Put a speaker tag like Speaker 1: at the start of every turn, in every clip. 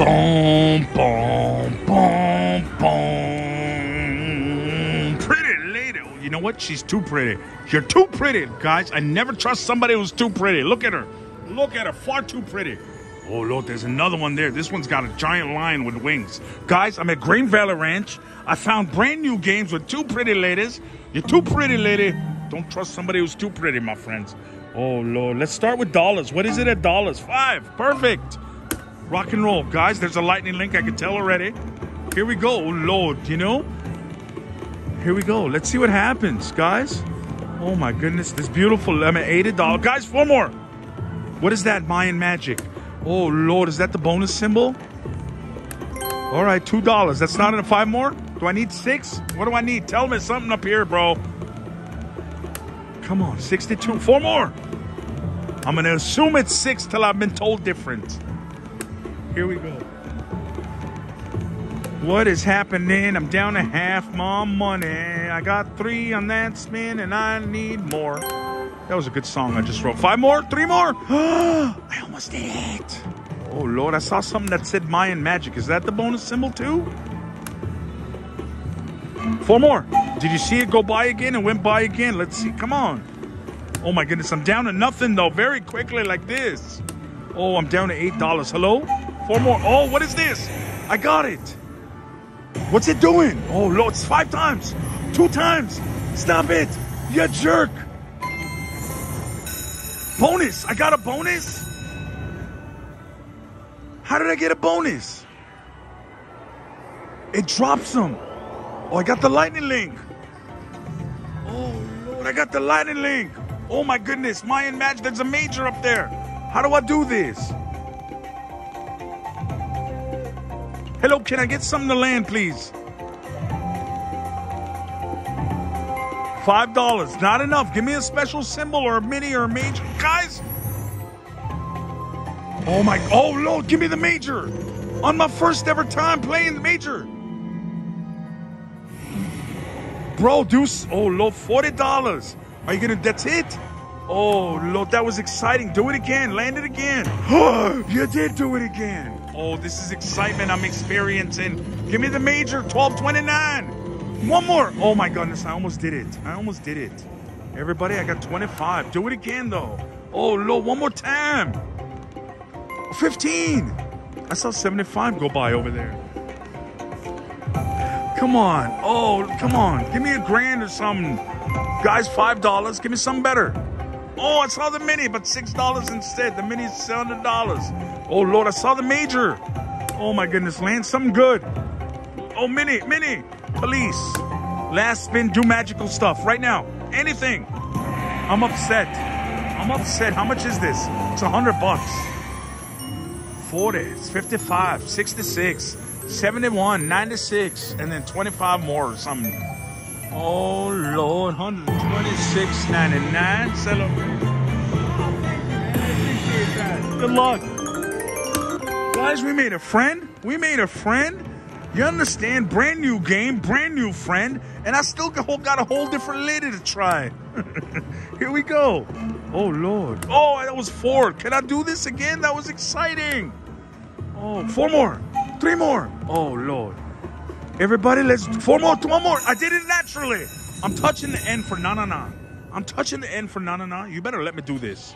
Speaker 1: Boom, boom, boom, boom. Pretty lady. You know what? She's too pretty. You're too pretty, guys. I never trust somebody who's too pretty. Look at her. Look at her. Far too pretty. Oh, look, there's another one there. This one's got a giant lion with wings. Guys, I'm at Green Valley Ranch. I found brand new games with two pretty ladies. You're too pretty, lady. Don't trust somebody who's too pretty, my friends. Oh, Lord. Let's start with dollars. What is it at dollars? Five. Perfect. Rock and roll. Guys, there's a lightning link. I can tell already. Here we go. Oh, Lord. You know? Here we go. Let's see what happens, guys. Oh, my goodness. This beautiful. At $80. Guys, four more. What is that? Mayan magic. Oh, Lord. Is that the bonus symbol? All right, two dollars. That's not enough. Five more? Do I need six? What do I need? Tell me something up here, bro. Come on, 62. Four more. I'm gonna assume it's six till I've been told different. Here we go. What is happening? I'm down to half my money. I got three on that spin and I need more. That was a good song I just wrote. Five more? Three more? I almost did it. Oh Lord, I saw something that said Mayan magic. Is that the bonus symbol too? Four more. Did you see it go by again? It went by again. Let's see. Come on. Oh my goodness, I'm down to nothing though. Very quickly like this. Oh, I'm down to eight dollars. Hello? Four more. Oh, what is this? I got it. What's it doing? Oh Lord, it's five times. Two times. Stop it. You jerk. Bonus. I got a bonus. How did I get a bonus? It drops them. Oh, I got the lightning link. Oh, Lord, I got the lightning link. Oh, my goodness. Mayan Magic, there's a major up there. How do I do this? Hello, can I get something to land, please? Five dollars, not enough. Give me a special symbol or a mini or a major. Guys, Oh my, oh Lord, give me the major. On my first ever time playing the major. Bro, deuce, oh Lord, $40. Are you gonna, that's it? Oh Lord, that was exciting. Do it again, land it again. you did do it again. Oh, this is excitement I'm experiencing. Give me the major, 1229. One more. Oh my goodness, I almost did it. I almost did it. Everybody, I got 25. Do it again though. Oh Lord, one more time. 15. I saw 75 go by over there. Come on. Oh, come on. Give me a grand or something. Guys, $5. Give me something better. Oh, I saw the mini, but $6 instead. The mini's $700. Oh, Lord, I saw the major. Oh, my goodness. Land something good. Oh, mini, mini. Police. Last spin, do magical stuff. Right now. Anything. I'm upset. I'm upset. How much is this? It's a hundred bucks. 40, it's 55, 66, 71, 96, and then 25 more or something. Oh Lord, 126.99. Celebrate. Good luck. Guys, we made a friend. We made a friend. You understand? Brand new game, brand new friend, and I still got a whole different lady to try. Here we go. Oh Lord. Oh, that was four. Can I do this again? That was exciting. Oh, four more. Three more. Oh Lord. Everybody, let's four more, two more. I did it naturally. I'm touching the end for na na na. I'm touching the end for na na na. You better let me do this.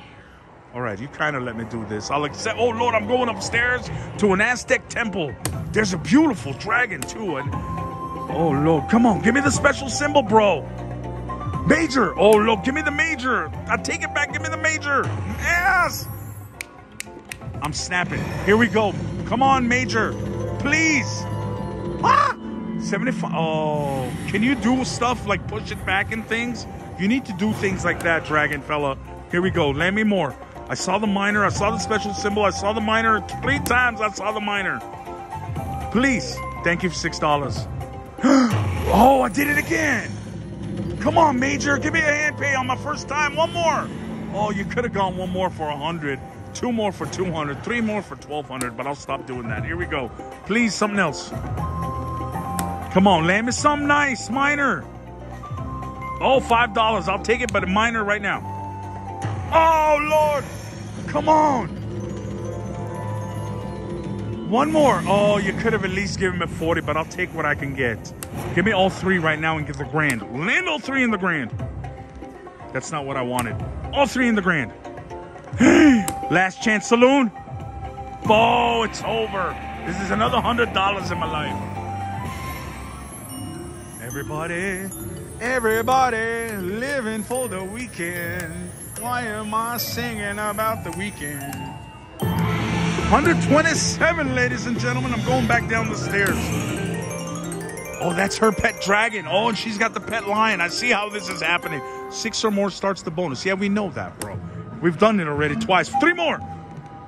Speaker 1: All right, you kind of let me do this. I'll accept. Oh Lord, I'm going upstairs to an Aztec temple. There's a beautiful dragon too, and oh Lord, come on, give me the special symbol, bro. Major. Oh Lord, give me the major. I take it back. Give me the major. Yes. I'm snapping. Here we go. Come on, major. Please. Ah! 75. Oh, can you do stuff like push it back and things? You need to do things like that, dragon fella. Here we go. Land me more. I saw the minor. I saw the special symbol. I saw the minor. Three times I saw the minor. Please. Thank you for $6. oh, I did it again. Come on, Major. Give me a hand pay on my first time. One more. Oh, you could have gone one more for a hundred, two more for 200. Three more for 1200 but I'll stop doing that. Here we go. Please, something else. Come on, land me something nice. Minor. Oh, $5. I'll take it, but a minor right now. Oh, Lord. Come on. One more. Oh, you could have at least given me 40, but I'll take what I can get. Give me all three right now and get the grand. Land all three in the grand. That's not what I wanted. All three in the grand. Last chance saloon. Oh, it's over. This is another hundred dollars in my life. Everybody, everybody living for the weekend. Why am I singing about the weekend? 127, ladies and gentlemen. I'm going back down the stairs. Oh, that's her pet dragon. Oh, and she's got the pet lion. I see how this is happening. Six or more starts the bonus. Yeah, we know that, bro. We've done it already twice. Three more.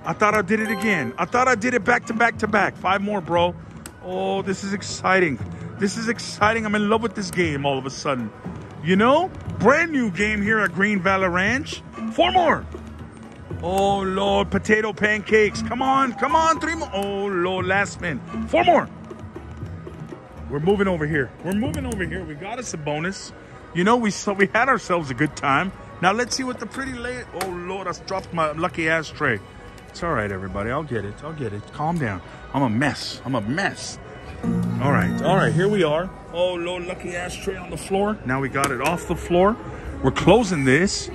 Speaker 1: I thought I did it again. I thought I did it back to back to back. Five more, bro. Oh, this is exciting. This is exciting. I'm in love with this game all of a sudden. You know, brand new game here at Green Valley Ranch. Four more. Oh, Lord, potato pancakes. Come on, come on, three more. Oh, Lord, last spin. Four more. We're moving over here. We're moving over here. We got us a bonus. You know, we saw we had ourselves a good time. Now let's see what the pretty lady. Oh Lord, I dropped my lucky ashtray. It's all right, everybody. I'll get it. I'll get it. Calm down. I'm a mess. I'm a mess. All right. All right. Here we are. Oh Lord, lucky ashtray on the floor. Now we got it off the floor. We're closing this.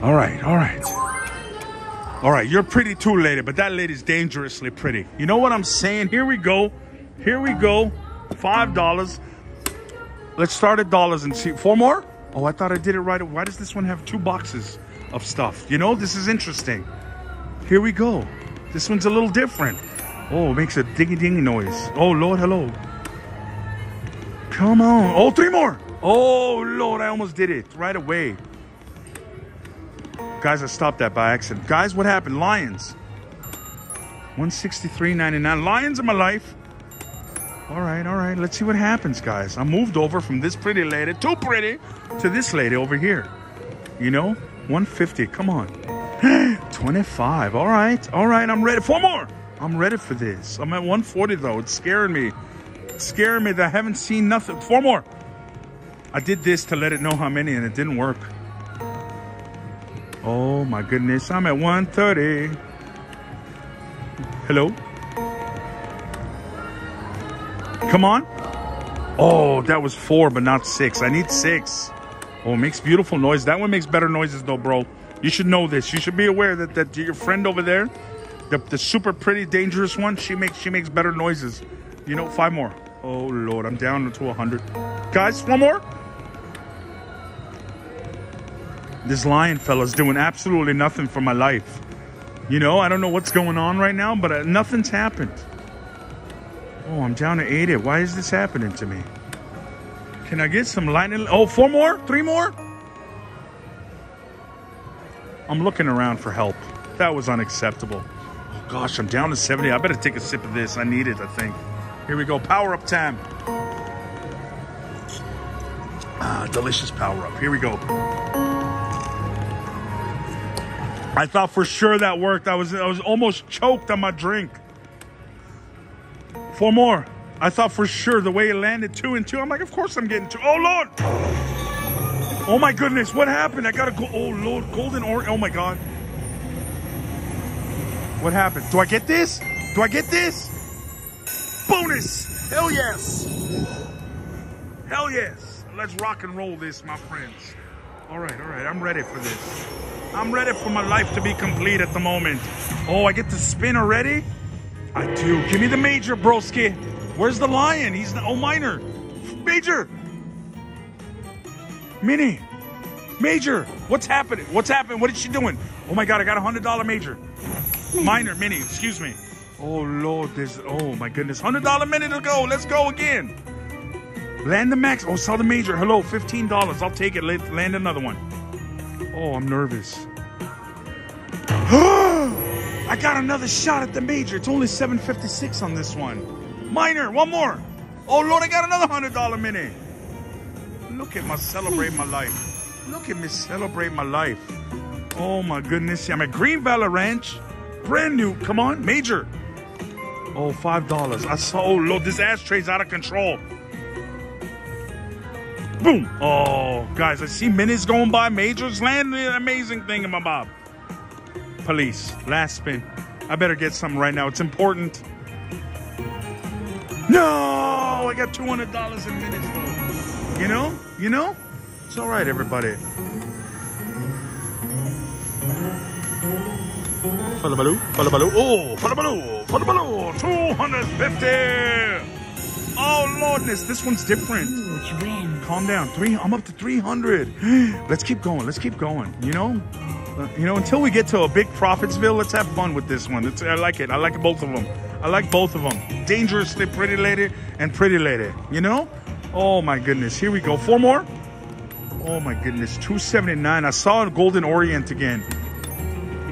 Speaker 1: All right. All right. All right. You're pretty too, lady, but that lady's dangerously pretty. You know what I'm saying? Here we go. Here we go. Five dollars. Let's start at dollars and see. Four more? Oh, I thought I did it right. Why does this one have two boxes of stuff? You know, this is interesting. Here we go. This one's a little different. Oh, it makes a dingy dingy noise. Oh, Lord, hello. Come on. Oh, three more. Oh, Lord, I almost did it right away. Guys, I stopped that by accident. Guys, what happened? Lions. 163.99. Lions in my life. All right, all right. Let's see what happens, guys. I moved over from this pretty lady, too pretty, to this lady over here. You know, 150. Come on. 25. All right, all right. I'm ready. Four more. I'm ready for this. I'm at 140 though. It's scaring me. Scaring me that I haven't seen nothing. Four more. I did this to let it know how many, and it didn't work. Oh my goodness. I'm at 130. Hello. Come on. Oh, that was four, but not six. I need six. Oh, it makes beautiful noise. That one makes better noises though, bro. You should know this. You should be aware that, that your friend over there, the, the super pretty dangerous one, she makes she makes better noises. You know, five more. Oh Lord, I'm down to 100. Guys, one more. This lion fella's doing absolutely nothing for my life. You know, I don't know what's going on right now, but uh, nothing's happened. Oh, I'm down to 80. Why is this happening to me? Can I get some lightning? Oh, four more? Three more? I'm looking around for help. That was unacceptable. Oh, gosh, I'm down to 70. I better take a sip of this. I need it, I think. Here we go. Power up time. Ah, delicious power up. Here we go. I thought for sure that worked. I was I was almost choked on my drink. Four more. I thought for sure the way it landed two and two. I'm like, of course I'm getting two. Oh Lord! Oh my goodness, what happened? I gotta go. Oh Lord, golden or oh my god. What happened? Do I get this? Do I get this? Bonus! Hell yes! Hell yes! Let's rock and roll this, my friends. All right, all right, I'm ready for this. I'm ready for my life to be complete at the moment. Oh, I get to spin already? I do. Give me the major, broski. Where's the lion? He's the, oh minor. Major. Mini. Major. What's happening? What's happening? What is she doing? Oh my god, I got a hundred dollar major. Minor, mini, excuse me. Oh lord, there's oh my goodness. Hundred dollar minute to go. Let's go again. Land the max. Oh, sell the major. Hello, $15. I'll take it. Land another one. Oh, I'm nervous. I got another shot at the major. It's only 756 on this one. Minor, one more. Oh Lord, I got another hundred dollar minute. Look at my celebrate my life. Look at me celebrate my life. Oh my goodness. I'm at Green Valley Ranch. Brand new. Come on, major. Oh, five dollars. I saw oh Lord, this ashtray's out of control. Boom. Oh, guys, I see minis going by. Majors landing an amazing thing in my bob police. Last spin. I better get something right now. It's important. No, I got two hundred dollars in minutes though. You know, you know, it's all right, everybody. Falabaloo, falabaloo, oh, falabaloo, falabaloo, 250. Oh, Lordness, this one's different.
Speaker 2: Huge win.
Speaker 1: Calm down. Three, I'm up to 300. Let's keep going. Let's keep going. You know, Uh, you know, until we get to a big Profitsville, let's have fun with this one. It's, I like it. I like both of them. I like both of them. Dangerously pretty lady and pretty lady. You know? Oh my goodness. Here we go. Four more. Oh my goodness. 279. I saw a Golden Orient again.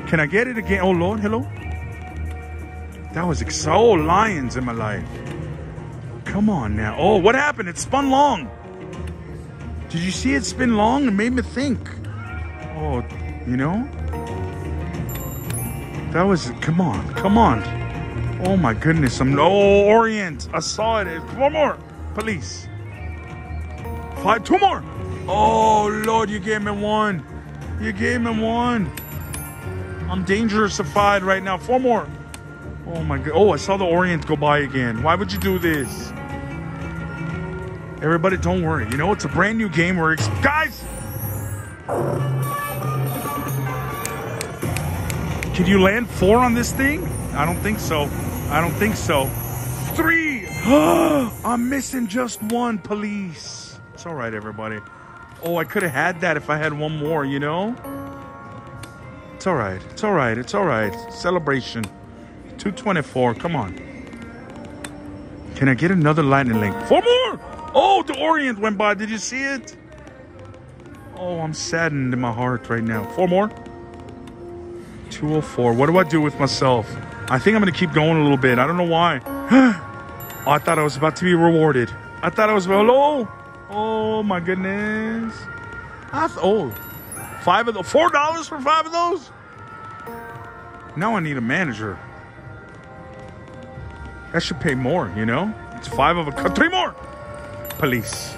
Speaker 1: Can I get it again? Oh Lord, hello. That was ex- oh lions in my life. Come on now. Oh, what happened? It spun long. Did you see it spin long? It made me think. Oh, you know? That was come on, come on. Oh my goodness. I'm no Orient. I saw it. One more. Police. Five two more. Oh Lord, you gave me one. You gave me one. I'm dangerous-ified right now. Four more. Oh my god. Oh, I saw the Orient go by again. Why would you do this? Everybody, don't worry. You know, it's a brand new game where it's. Guys! Can you land four on this thing? I don't think so. I don't think so. Three! I'm missing just one, police. It's all right, everybody. Oh, I could have had that if I had one more, you know? It's all right. It's all right. It's all right. Celebration. 224. Come on. Can I get another lightning link? Four more! Oh, the Orient went by. Did you see it? Oh, I'm saddened in my heart right now. Four more. 204. What do I do with myself? I think I'm going to keep going a little bit. I don't know why. oh, I thought I was about to be rewarded. I thought I was. Hello? Oh, my goodness. I th- oh, five of the four dollars for five of those. Now I need a manager. That should pay more, you know? It's five of a cut. Three more. Police.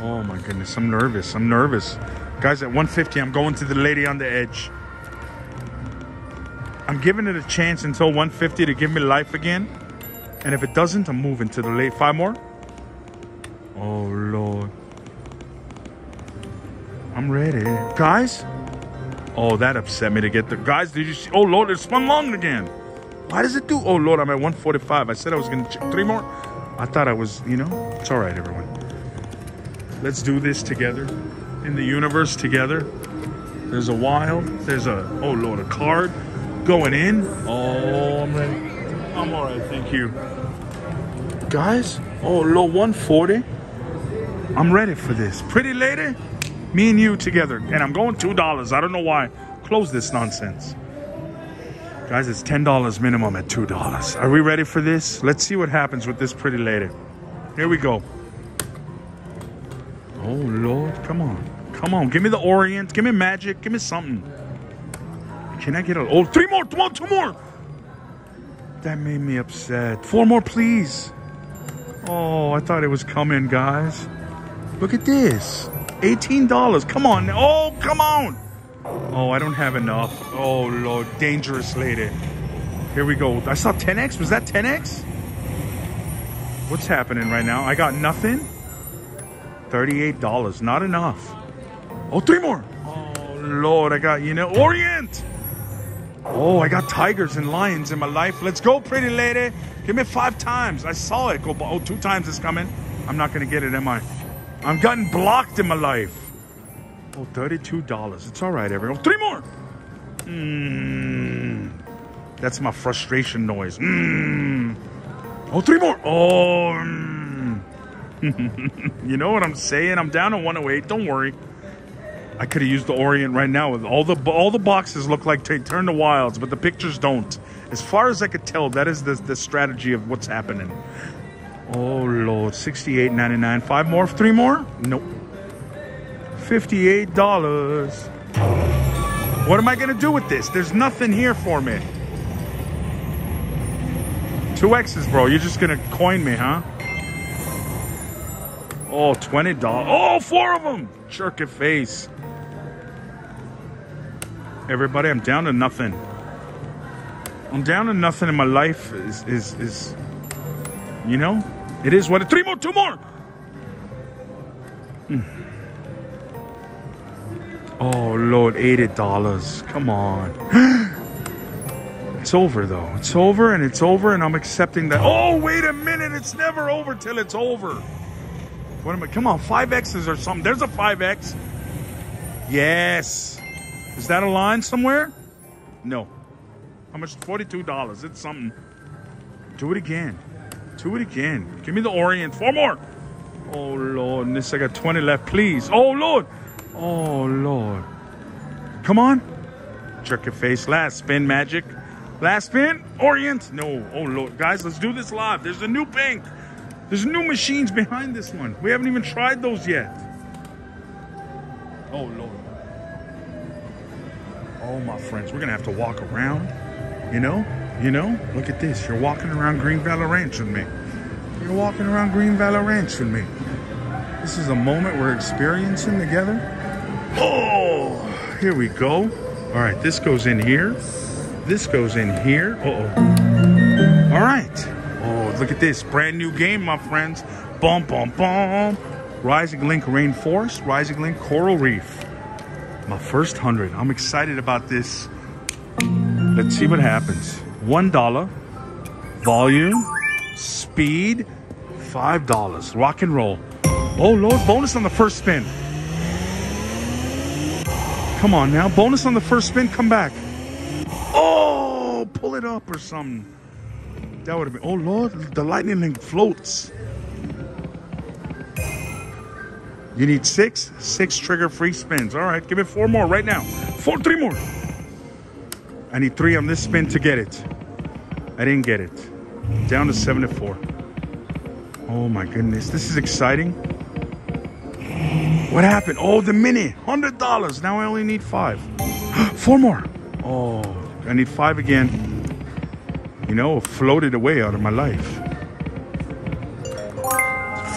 Speaker 1: Oh my goodness, I'm nervous. I'm nervous. Guys, at 150, I'm going to the lady on the edge. I'm giving it a chance until 150 to give me life again. And if it doesn't, I'm moving to the late. Five more. Oh, Lord. I'm ready. Guys? Oh, that upset me to get the. Guys, did you see? Oh, Lord, it spun long again. Why does it do? Oh, Lord, I'm at 145. I said I was going to check three more. I thought I was, you know, it's all right, everyone. Let's do this together in the universe together. There's a wild, there's a, oh, Lord, a card going in. Oh, I'm ready. I'm all right, thank you. Guys, oh, Lord, 140. I'm ready for this. Pretty lady, me and you together. And I'm going $2. I don't know why. Close this nonsense. Guys, it's $10 minimum at $2. Are we ready for this? Let's see what happens with this pretty lady. Here we go. Oh, Lord. Come on. Come on. Give me the Orient. Give me magic. Give me something. Can I get a... Oh, three more. Come on, two more. That made me upset. Four more, please. Oh, I thought it was coming, guys. Look at this. $18. Come on. Oh, come on. Oh, I don't have enough. Oh, Lord. Dangerous lady. Here we go. I saw 10x. Was that 10x? What's happening right now? I got nothing. $38. Not enough. Oh, three more. Oh, Lord. I got, you know, Orient. Oh, I got tigers and lions in my life. Let's go, pretty lady. Give me five times. I saw it go. Oh, two times it's coming. I'm not going to get it, am I? I'm gotten blocked in my life. Oh, $32. It's all right, everyone. Three more. Mmm. That's my frustration noise. Mmm. Oh, three more. Oh. Mm. you know what I'm saying? I'm down to 108. Don't worry. I could have used the Orient right now. With all the all the boxes look like t- turn to wilds, but the pictures don't. As far as I could tell, that is the the strategy of what's happening. Oh Lord, sixty-eight ninety-nine. Five more, three more? Nope. Fifty-eight dollars. What am I gonna do with this? There's nothing here for me. Two X's, bro. You're just gonna coin me, huh? Oh, $20. Oh, four of them. Jerk your face. Everybody, I'm down to nothing. I'm down to nothing in my life. Is is is you know? It is what. Three more, two more. Hmm. Oh Lord, eighty dollars. Come on. it's over though. It's over and it's over, and I'm accepting that. Oh wait a minute, it's never over till it's over. What am I? Come on, five X's or something. There's a five X. Yes. Is that a line somewhere? No. How much? $42. It's something. Do it again. Do it again. Give me the Orient. Four more. Oh, Lord. This, I got 20 left. Please. Oh, Lord. Oh, Lord. Come on. Jerk your face. Last spin, magic. Last spin. Orient. No. Oh, Lord. Guys, let's do this live. There's a new bank. There's new machines behind this one. We haven't even tried those yet. Oh, Lord. Oh, my friends, we're going to have to walk around. You know? You know? Look at this. You're walking around Green Valley Ranch with me. You're walking around Green Valley Ranch with me. This is a moment we're experiencing together. Oh, here we go. All right, this goes in here. This goes in here. Uh-oh. All right. Oh, look at this. Brand new game, my friends. Bum, bum, bum. Rising Link Rainforest, Rising Link Coral Reef. My first hundred. I'm excited about this. Let's see what happens. One dollar. Volume. Speed. Five dollars. Rock and roll. Oh Lord, bonus on the first spin. Come on now. Bonus on the first spin. Come back. Oh, pull it up or something. That would have been. Oh Lord, the lightning link floats. You need six, six trigger free spins. All right, give it four more right now. Four, three more. I need three on this spin to get it. I didn't get it. Down to 74. Oh my goodness, this is exciting. What happened? Oh, the mini, hundred dollars. Now I only need five. Four more. Oh, I need five again. You know, floated away out of my life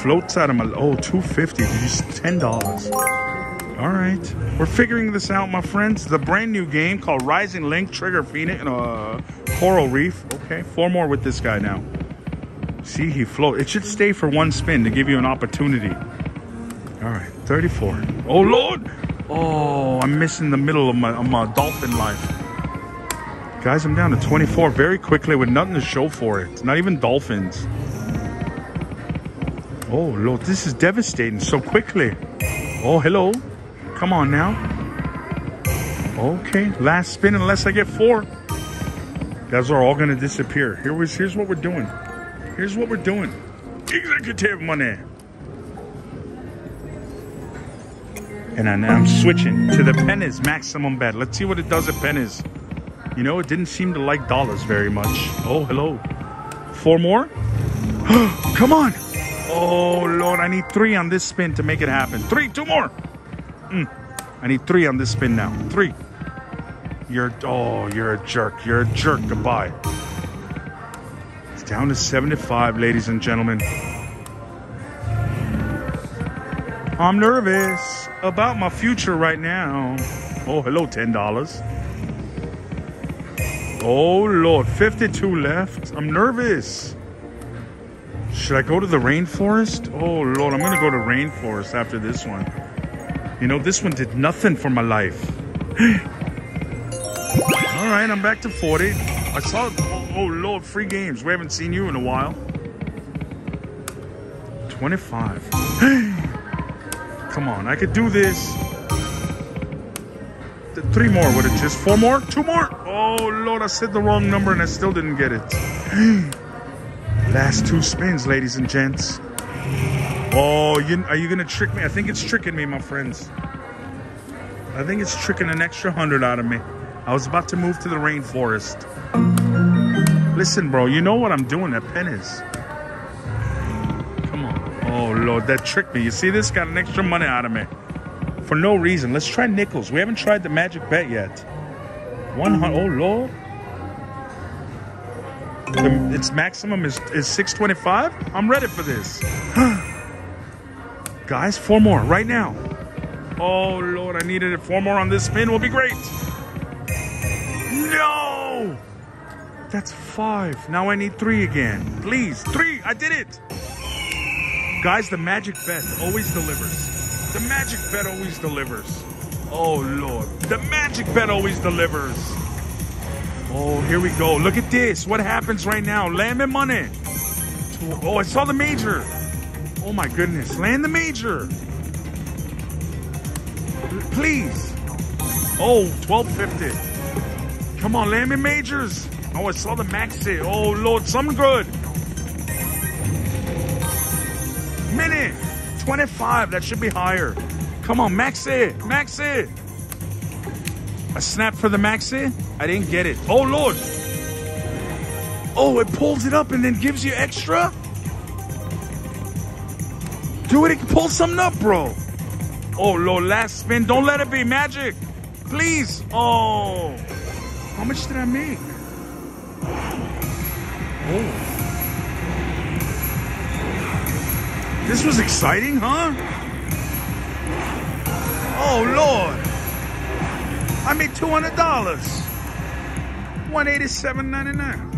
Speaker 1: floats out of my oh 250 just $10 all right we're figuring this out my friends the brand new game called rising link trigger phoenix uh coral reef. Okay four more with this guy now. See he float it should stay for one spin to give you an opportunity. All right 34 oh lord! Oh i'm missing the middle of my, of my dolphin life. Guys i'm down to 24 very quickly with nothing to show for it. Not even dolphins. Oh, Lord, this is devastating so quickly. Oh, hello. Come on now. Okay, last spin unless I get four. Guys are all going to disappear. Here was, here's what we're doing. Here's what we're doing. Executive money. And I'm switching to the pennies maximum bet. Let's see what it does at pennies. You know, it didn't seem to like dollars very much. Oh, hello. Four more? Come on. Oh, Lord, I need three on this spin to make it happen. Three, two more. Mm. I need three on this spin now. Three. You're, oh, you're a jerk. You're a jerk. Goodbye. It's down to 75, ladies and gentlemen. I'm nervous about my future right now. Oh, hello, $10. Oh, Lord, 52 left. I'm nervous. Should I go to the rainforest? Oh, Lord, I'm going to go to rainforest after this one. You know, this one did nothing for my life. All right, I'm back to 40. I saw, oh, oh, Lord, free games. We haven't seen you in a while. 25. Come on, I could do this. Three more, would it just four more? Two more? Oh, Lord, I said the wrong number and I still didn't get it. Last two spins, ladies and gents. Oh, you, are you to trick me? I think it's tricking me, my friends. I think it's tricking an extra hundred out of me. I was about to move to the rainforest. Listen, bro, you know what I'm doing at Pennies. Come on. Oh, Lord, that tricked me. You see this? Got an extra money out of me. For no reason. Let's try nickels. We haven't tried the magic bet yet. 100. Oh, Lord. The, its maximum is, is 625. I'm ready for this. Guys, four more right now. Oh, Lord, I needed it. Four more on this spin will be great. No! That's five. Now I need three again. Please, three. I did it. Guys, the magic bet always delivers. The magic bet always delivers. Oh, Lord. The magic bet always delivers. Oh, here we go. Look at this. What happens right now? Land me money. Oh, I saw the major. Oh, my goodness. Land the major. Please. Oh, 1250. Come on, land me majors. Oh, I saw the maxi. Oh, Lord, something good. Minute. 25. That should be higher. Come on, maxi. Maxi. A snap for the maxi? I didn't get it. Oh, Lord. Oh, it pulls it up and then gives you extra? Do it. It pulls something up, bro. Oh, Lord. Last spin. Don't let it be magic. Please. Oh. How much did I make? Oh. This was exciting, huh? Oh, Lord. I made $200. 187.99.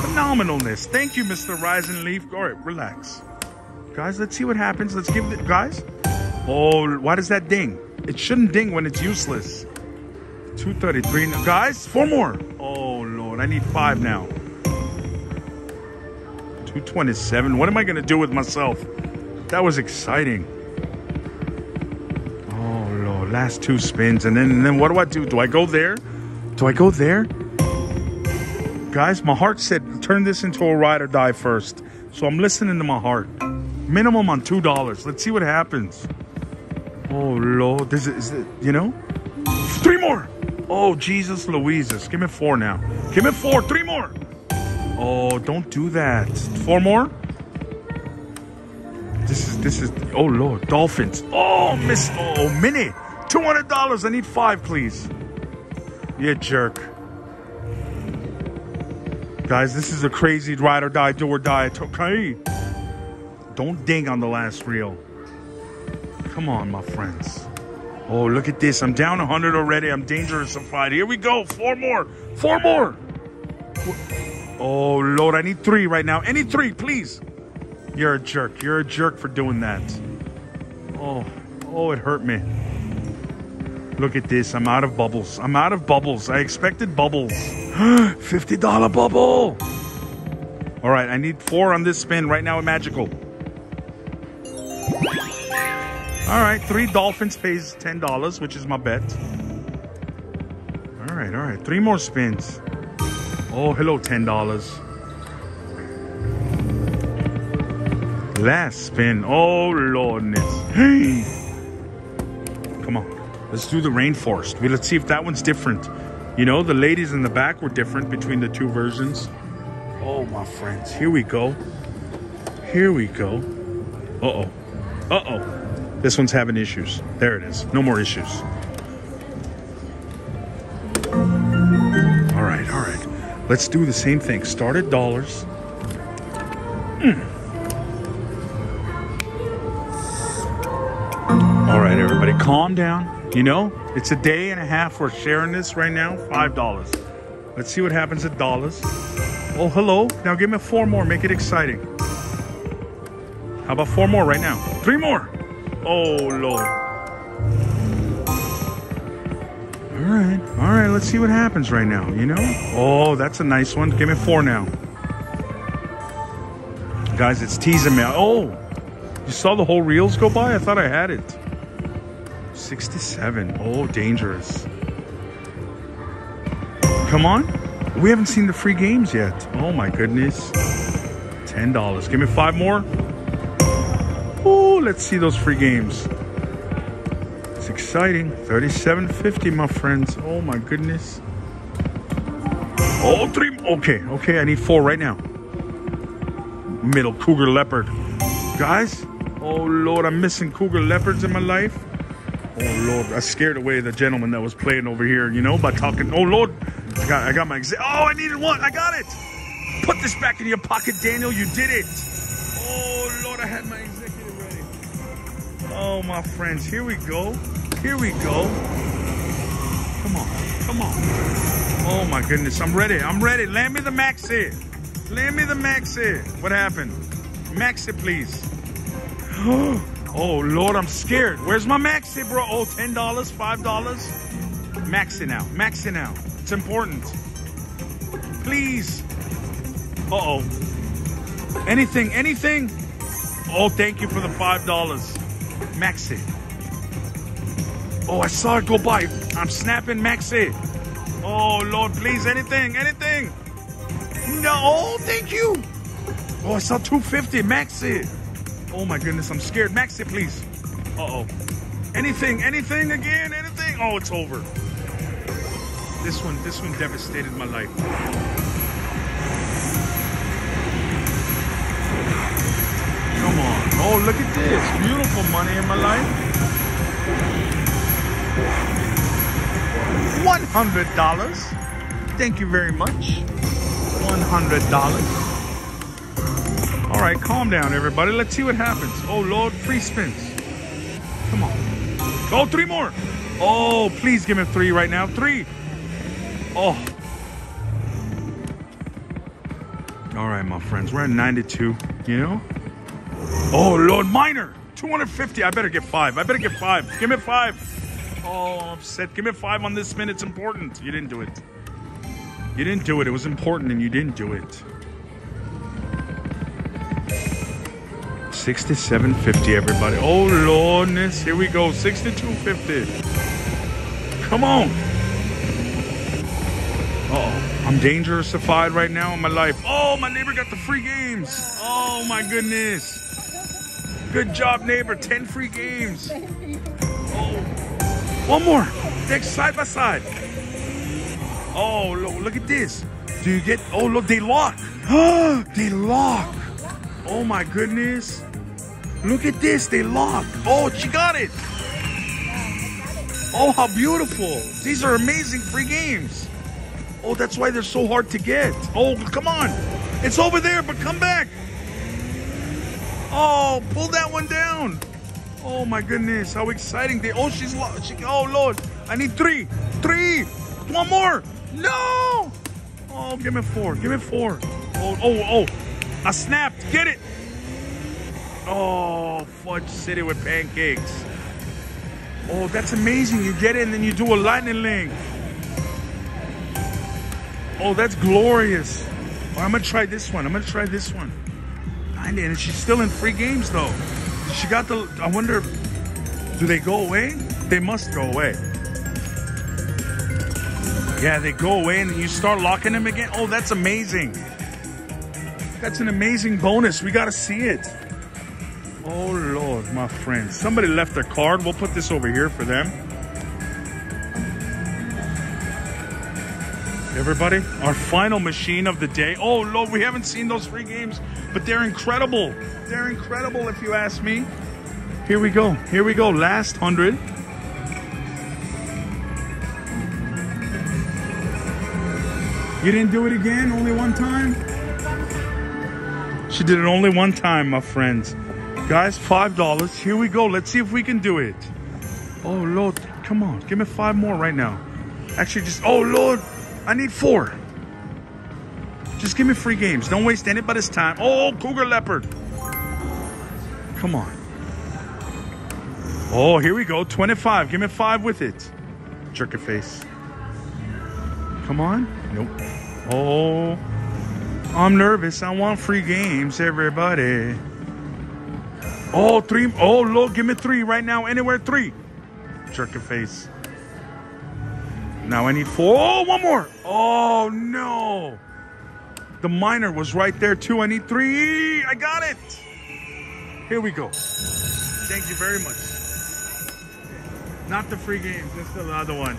Speaker 1: Phenomenalness. Thank you, Mr. Rising Leaf. All right, relax. Guys, let's see what happens. Let's give it, guys. Oh, why does that ding? It shouldn't ding when it's useless. 233. Guys, four more. Oh, Lord. I need five now. 227. What am I going to do with myself? That was exciting. Oh, Lord. Last two spins. And then, and then what do I do? Do I go there? Do I go there? Guys, my heart said turn this into a ride or die first. So I'm listening to my heart. Minimum on $2. Let's see what happens. Oh, Lord. This is, is it, you know? Three more. Oh, Jesus Louises. Give me four now. Give me four. Three more. Oh, don't do that. Four more. This is this is. Oh Lord, Dolphins. Oh, miss. Oh, mini. Two hundred dollars. I need five, please. You jerk. Guys, this is a crazy ride or die, do or die. Okay. Don't ding on the last reel. Come on, my friends. Oh, look at this. I'm down 100 already. I'm dangerous and fight. Here we go. Four more. Four more. Oh, Lord, I need three right now. Any three, please. You're a jerk. You're a jerk for doing that. Oh, oh, it hurt me. Look at this. I'm out of bubbles. I'm out of bubbles. I expected bubbles. $50 bubble. All right, I need four on this spin right now at Magical. All right, three Dolphins pays $10, which is my bet. All right, all right. Three more spins. Oh, hello, $10. Last spin. Oh, Lordness. Hey. Come on. Let's do the rainforest. Let's see if that one's different. You know, the ladies in the back were different between the two versions. Oh, my friends. Here we go. Here we go. Uh-oh. Uh-oh. This one's having issues. There it is. No more issues. All right, all right. Let's do the same thing. Start at dollars. Mm. All right, everybody, calm down. You know, it's a day and a half. We're sharing this right now. Five dollars. Let's see what happens at dollars. Oh, hello. Now give me four more. Make it exciting. How about four more right now? Three more. Oh, Lord. All right. All right. Let's see what happens right now. You know? Oh, that's a nice one. Give me four now. Guys, it's teasing me. Oh, you saw the whole reels go by? I thought I had it. 67. Oh, dangerous. Come on. We haven't seen the free games yet. Oh, my goodness. $10. Give me five more. Oh, let's see those free games. It's exciting. 37.50, my friends. Oh my goodness. Oh, three. Okay, okay. I need four right now. Middle cougar leopard. Guys, oh Lord, I'm missing cougar leopards in my life. Oh Lord, I scared away the gentleman that was playing over here, you know, by talking. Oh Lord, I got, I got my. Oh, I needed one. I got it. Put this back in your pocket, Daniel. You did it. Oh Lord, I had my. Oh my friends, here we go. Here we go. Come on. Come on. Oh my goodness. I'm ready. I'm ready. Land me the maxi. Land me the maxi. What happened? Maxi, please. Oh Lord, I'm scared. Where's my maxi, bro? Oh, $10, $5. Maxi now. Maxi now. It's important. Please. Uh-oh. Anything, anything? Oh, thank you for the $5. Maxi. Oh, I saw it go by. I'm snapping Maxi. Oh, Lord, please, anything, anything. No, oh, thank you. Oh, I saw 250 Maxi. Oh, my goodness, I'm scared. Maxi, please. Uh-oh. Anything, anything again, anything. Oh, it's over. This one, this one devastated my life. Oh, look at this. Beautiful money in my life. $100. Thank you very much. $100. All right, calm down, everybody. Let's see what happens. Oh, Lord, free spins. Come on. Oh, three more. Oh, please give me three right now. Three. Oh. All right, my friends. We're at 92, you know? Oh, Lord, minor. 250. I better get five. I better get five. Give me five. Oh, I'm upset. Give me five on this spin. It's important. You didn't do it. You didn't do it. It was important and you didn't do it. 67.50, everybody. Oh, Lordness. Here we go. 62.50. Come on. Uh oh I'm dangerous-ified right now in my life. Oh, my neighbor got the free games. Oh, my goodness. Good job, neighbor. 10 free games. Oh. One more. Next side by side. Oh, look, look at this. Do you get, oh, look, they lock. they lock. Oh my goodness. Look at this, they lock. Oh, she got it. Oh, how beautiful. These are amazing free games. Oh, that's why they're so hard to get. Oh, come on. It's over there, but come back. Oh, pull that one down. Oh my goodness, how exciting. They, oh, she's, she, oh Lord, I need three, three, one more. No. Oh, give me four, give me four. Oh, oh, oh, I snapped, get it. Oh, Fudge City with pancakes. Oh, that's amazing. You get it and then you do a lightning link. Oh, that's glorious. Oh, I'm gonna try this one. I'm gonna try this one. And she's still in free games though. She got the, I wonder, do they go away? They must go away. Yeah, they go away and you start locking them again. Oh, that's amazing. That's an amazing bonus. We got to see it. Oh, Lord, my friend. Somebody left their card. We'll put this over here for them. Everybody, our final machine of the day. Oh, Lord, we haven't seen those free games, but they're incredible. They're incredible if you ask me. Here we go. Here we go. Last hundred. You didn't do it again? Only one time? She did it only one time, my friends. Guys, $5. Here we go. Let's see if we can do it. Oh, Lord. Come on. Give me five more right now. Actually, just... Oh, Lord. I need four. Just give me free games. Don't waste anybody's time. Oh, Cougar Leopard. Come on. Oh, here we go. 25. Give me five with it. Jerk your face. Come on. Nope. Oh, I'm nervous. I want free games, everybody. Oh, three. Oh, Lord, give me three right now. Anywhere three. Jerk your face. Now I need four. Oh, one more. Oh, no. The minor was right there, too. I need three. I got it. Here we go. Thank you very much. Not the free game, just the other one.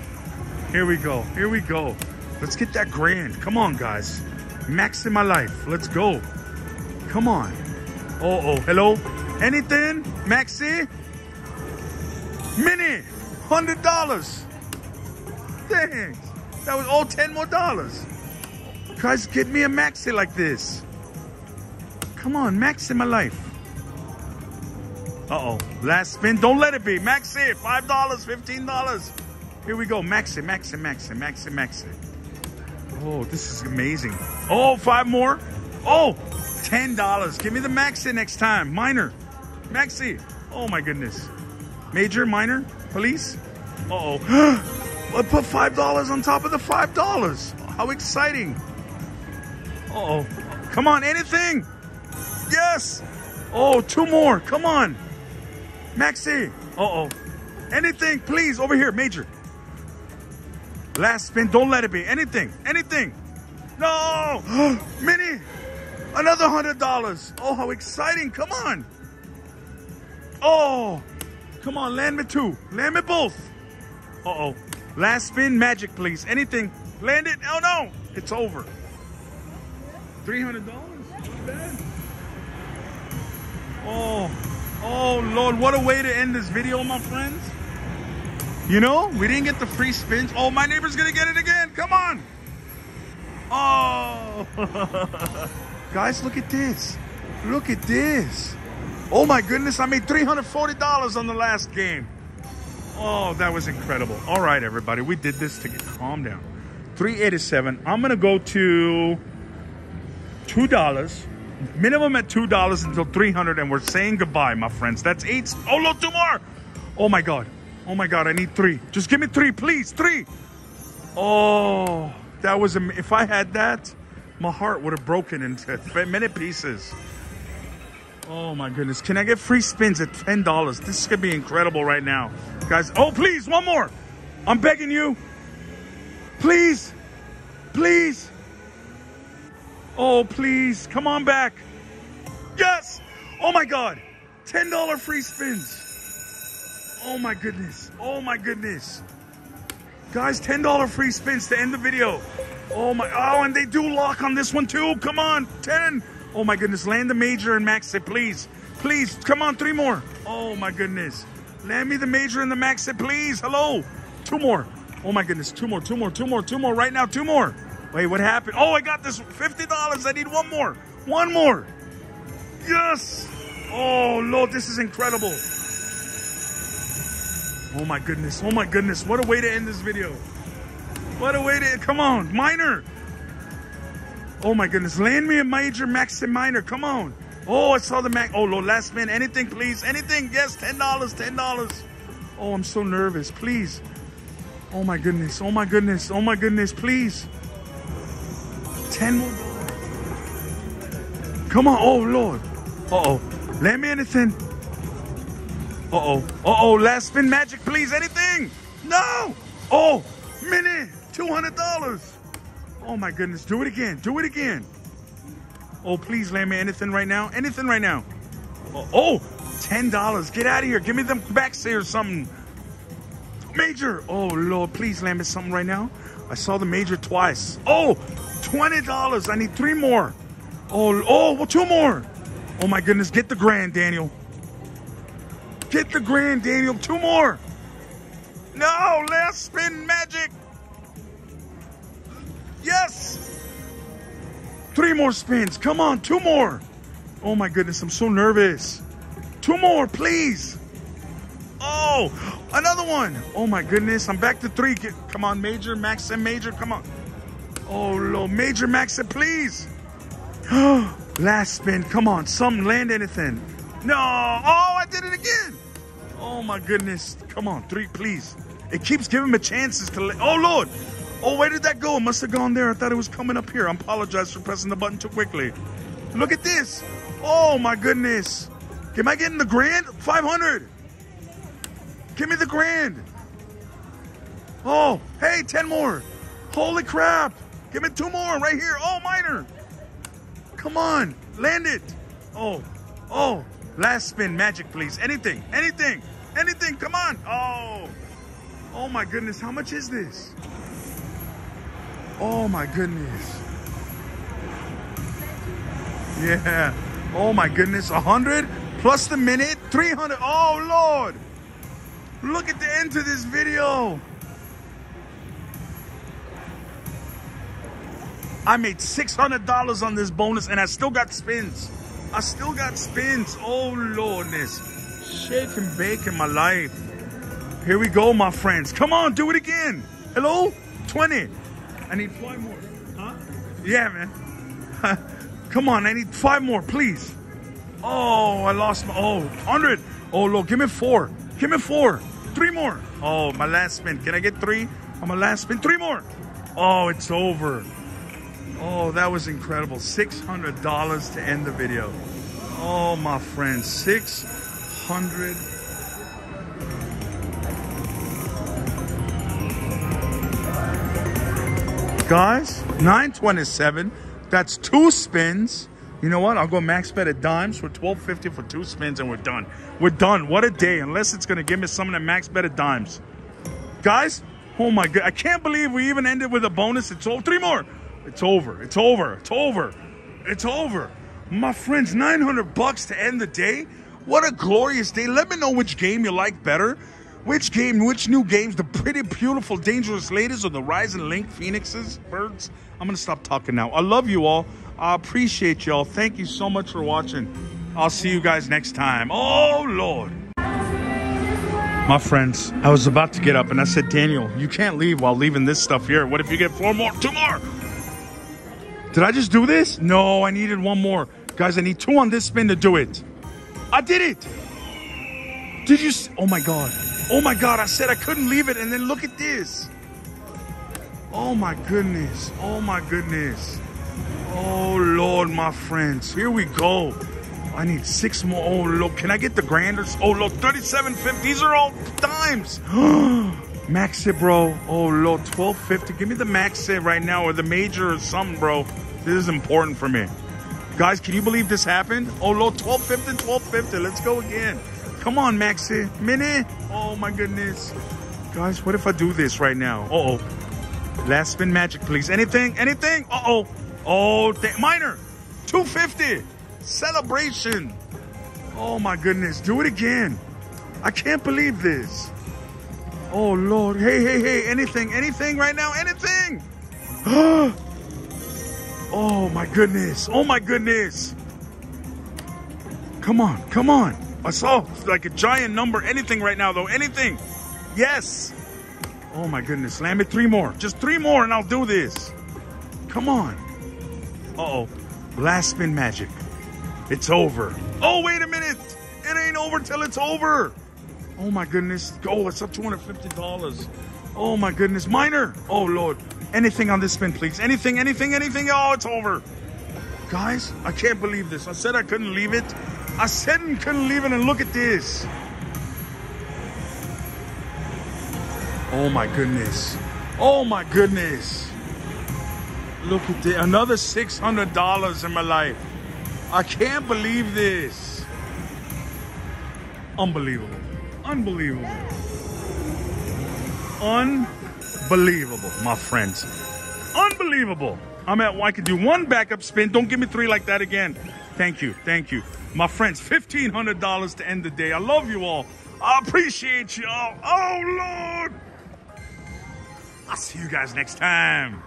Speaker 1: Here we go. Here we go. Let's get that grand. Come on, guys. Max in my life. Let's go. Come on. Oh, oh, hello. Anything? Maxi? Mini. $100. Thanks. That was all 10 more dollars. Guys, get me a Maxi like this. Come on, Max in my life. Uh-oh. Last spin. Don't let it be. Max it. $5, $15. Here we go. Maxi, maxi, maxi, maxi, maxi. Oh, this is amazing. Oh, five more. Oh, $10. Give me the maxi next time. Minor. Maxi. Oh my goodness. Major, minor, police. Uh-oh. I put $5 on top of the $5. How exciting. Uh-oh. Come on, anything. Yes. Oh, two more. Come on. Maxi. Uh-oh. Anything, please. Over here, Major. Last spin. Don't let it be. Anything. Anything. No. Mini. Another $100. Oh, how exciting. Come on. Oh. Come on. Land me two. Land me both. Uh-oh. Last spin. Magic, please. Anything. Land it. Oh, no. It's over. $300? Not bad. Oh, oh Lord, what a way to end this video, my friends. You know, we didn't get the free spins. Oh, my neighbor's gonna get it again. Come on. Oh, guys, look at this. Look at this. Oh my goodness, I made $340 on the last game. Oh, that was incredible. All right, everybody, we did this to get calm down. 387. I'm gonna go to $2 minimum at two dollars until 300 and we're saying goodbye my friends. That's eight oh look two more. Oh my god. Oh my god i need three. Just give me three please three. Oh that was a if i had that my heart would have broken into minute pieces. Oh my goodness. Can i get free spins at ten dollars? This is gonna be incredible right now. Guys oh please one more. I'm begging you. Please please Oh, please. Come on back. Yes. Oh, my God. $10 free spins. Oh, my goodness. Oh, my goodness. Guys, $10 free spins to end the video. Oh, my. Oh, and they do lock on this one, too. Come on. 10. Oh, my goodness. Land the major and max it, please. Please. Come on. Three more. Oh, my goodness. Land me the major and the max it, please. Hello. Two more. Oh, my goodness. Two more. Two more. Two more. Two more. Right now. Two more. Wait, what happened? Oh, I got this $50. I need one more. One more. Yes. Oh, Lord, this is incredible. Oh, my goodness. Oh, my goodness. What a way to end this video. What a way to... Come on. Minor. Oh, my goodness. Land me a major, max and minor. Come on. Oh, I saw the max. Oh, Lord, last man. Anything, please. Anything. Yes, $10. $10. Oh, I'm so nervous. Please. Oh, my goodness. Oh, my goodness. Oh, my goodness. Please. 10 more. Come on. Oh, Lord. Uh-oh. Let me anything. Uh-oh. Uh-oh. Last spin magic, please. Anything. No. Oh, mini. $200. Oh, my goodness. Do it again. Do it again. Oh, please land me anything right now. Anything right now. Oh, oh $10. Get out of here. Give me them back say or something. Major. Oh, Lord. Please land me something right now. I saw the major twice. Oh, $20. I need three more. Oh, oh, well, two more. Oh my goodness, get the grand, Daniel. Get the grand, Daniel. Two more. No, last spin magic. Yes. Three more spins. Come on, two more. Oh my goodness, I'm so nervous. Two more, please. Oh, another one. Oh my goodness, I'm back to three. Get, come on, major, max, and major. Come on. Oh, Lord. Major Maxa, please. Last spin. Come on. Some land anything. No. Oh, I did it again. Oh, my goodness. Come on. Three, please. It keeps giving me chances to... Oh, Lord. Oh, where did that go? It must have gone there. I thought it was coming up here. I apologize for pressing the button too quickly. Look at this. Oh, my goodness. Am I getting the grand? 500. Give me the grand. Oh, hey, 10 more. Holy crap. Give me two more right here. Oh, minor. Come on. Land it. Oh, oh. Last spin, magic, please. Anything, anything, anything. Come on. Oh, oh my goodness. How much is this? Oh my goodness. Yeah. Oh my goodness. A hundred plus the minute. 300. Oh Lord. Look at the end of this video. I made $600 on this bonus and I still got spins. I still got spins. Oh, Lordness. Shake and bake in my life. Here we go, my friends. Come on, do it again. Hello? 20. I need five more. Huh? Yeah, man. Come on, I need five more, please. Oh, I lost my. Oh, 100. Oh, look, give me four. Give me four. Three more. Oh, my last spin. Can I get three on my last spin? Three more. Oh, it's over. Oh, that was incredible. $600 to end the video. Oh, my friends. 600 Guys, 927. That's two spins. You know what? I'll go max bet at dimes for 1250 for two spins and we're done. We're done. What a day. Unless it's going to give me something at max bet at dimes. Guys, oh my God. I can't believe we even ended with a bonus. It's all Three more. It's over. It's over. It's over. It's over. My friends, 900 bucks to end the day. What a glorious day. Let me know which game you like better. Which game, which new games, the pretty, beautiful, dangerous ladies or the rising link phoenixes, birds? I'm going to stop talking now. I love you all. I appreciate y'all. Thank you so much for watching. I'll see you guys next time. Oh, Lord. My friends, I was about to get up and I said, Daniel, you can't leave while leaving this stuff here. What if you get four more? Two more. Did I just do this? No, I needed one more. Guys, I need two on this spin to do it. I did it. Did you? Oh my God. Oh my God, I said I couldn't leave it, and then look at this. Oh my goodness. Oh my goodness. Oh Lord, my friends. Here we go. I need six more. Oh, look. Can I get the granders? Oh, look. 37.50. These are all dimes. max it, bro. Oh, Lord. 12.50. Give me the max right now or the major or something, bro. This is important for me. Guys, can you believe this happened? Oh, Lord. 12.50, 12.50. Let's go again. Come on, Maxi. Minute. Oh, my goodness. Guys, what if I do this right now? Uh oh Last spin magic, please. Anything? Anything? Uh-oh. Oh, minor. 250. Celebration. Oh, my goodness. Do it again. I can't believe this. Oh, Lord. Hey, hey, hey. Anything, anything right now? Anything. oh, my goodness. Oh, my goodness. Come on. Come on. I saw like a giant number. Anything right now, though. Anything. Yes. Oh my goodness. slam it three more. Just three more and I'll do this. Come on. Uh-oh. Last spin magic. It's over. Oh, wait a minute. It ain't over till it's over. Oh my goodness. Oh, it's up $250. Oh my goodness. Minor. Oh Lord. Anything on this spin, please. Anything, anything, anything. Oh, it's over. Guys, I can't believe this. I said I couldn't leave it. I said I couldn't leave it, and look at this. Oh my goodness. Oh my goodness. Look at this. Another $600 in my life. I can't believe this. Unbelievable. Unbelievable. Unbelievable, my friends. Unbelievable. I'm at, why I could do one backup spin. Don't give me three like that again. Thank you. Thank you. My friends, $1,500 to end the day. I love you all. I appreciate y'all. Oh, Lord. I'll see you guys next time.